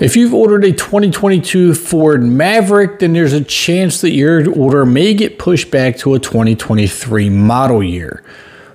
If you've ordered a 2022 Ford Maverick, then there's a chance that your order may get pushed back to a 2023 model year.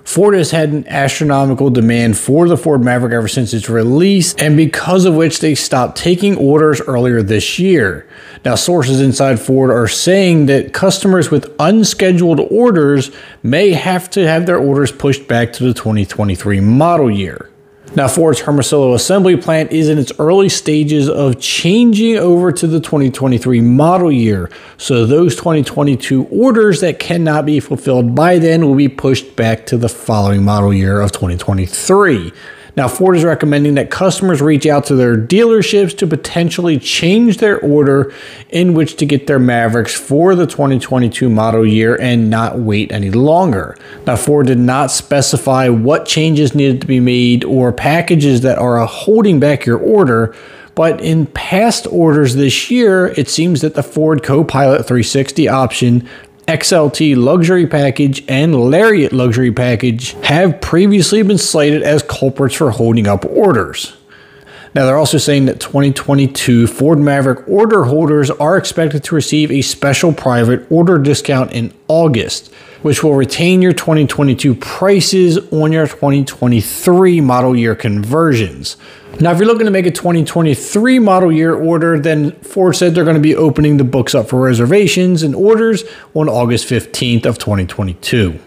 Ford has had an astronomical demand for the Ford Maverick ever since its release, and because of which they stopped taking orders earlier this year. Now, sources inside Ford are saying that customers with unscheduled orders may have to have their orders pushed back to the 2023 model year. Now, Ford's Hermosillo assembly plant is in its early stages of changing over to the 2023 model year. So, those 2022 orders that cannot be fulfilled by then will be pushed back to the following model year of 2023. Now, Ford is recommending that customers reach out to their dealerships to potentially change their order in which to get their Mavericks for the 2022 model year and not wait any longer. Now, Ford did not specify what changes needed to be made or packages that are holding back your order. But in past orders this year, it seems that the Ford Copilot 360 option XLT luxury package and Lariat luxury package have previously been cited as culprits for holding up orders. Now, they're also saying that 2022 Ford Maverick order holders are expected to receive a special private order discount in August, which will retain your 2022 prices on your 2023 model year conversions. Now, if you're looking to make a 2023 model year order, then Ford said they're going to be opening the books up for reservations and orders on August 15th of 2022.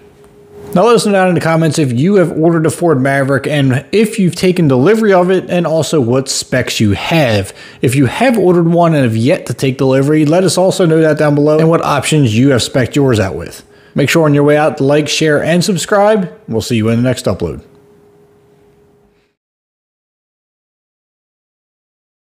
Now let us know down in the comments if you have ordered a Ford Maverick and if you've taken delivery of it and also what specs you have. If you have ordered one and have yet to take delivery, let us also know that down below and what options you have spec yours out with. Make sure on your way out to like, share, and subscribe. We'll see you in the next upload.